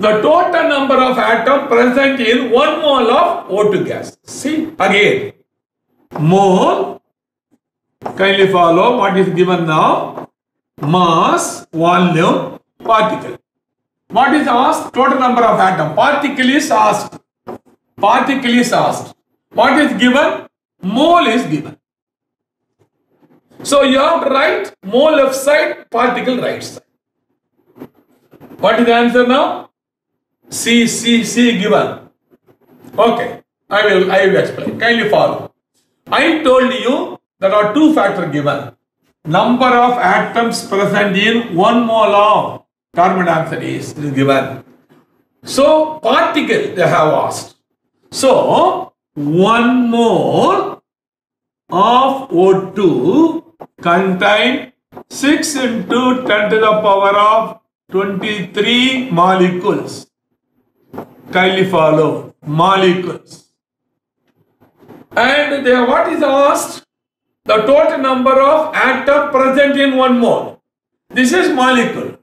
the total number of atoms present in 1 mole of O2 gas. See, again, mole, kindly follow what is given now, mass, volume, particle. What is asked? Total number of atom. Particle is asked. Particle is asked. What is given? Mole is given. So you have write mole left side, particle right side. What is the answer now? C, C, C given. Okay, I will, I will explain. Kindly follow. I told you there are two factors given. Number of atoms present in one mole of carbon dioxide is, given. So particle they have asked. So one mole of O2 contain 6 into 10 to the power of 23 molecules. Kindly follow molecules. And there, what is asked? The total number of atom present in one mole. This is molecule.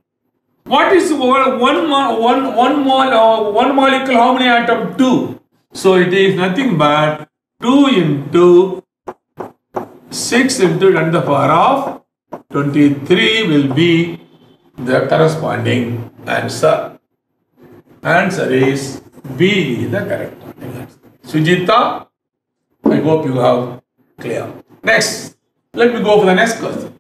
What is one, one, one, one, mole, uh, one molecule? How many atom? Two. So it is nothing but 2 into 6 into 10 to the power of 23 will be the corresponding answer. Answer is B, the correct answer. Sujita, I hope you have clear. Next, let me go for the next question.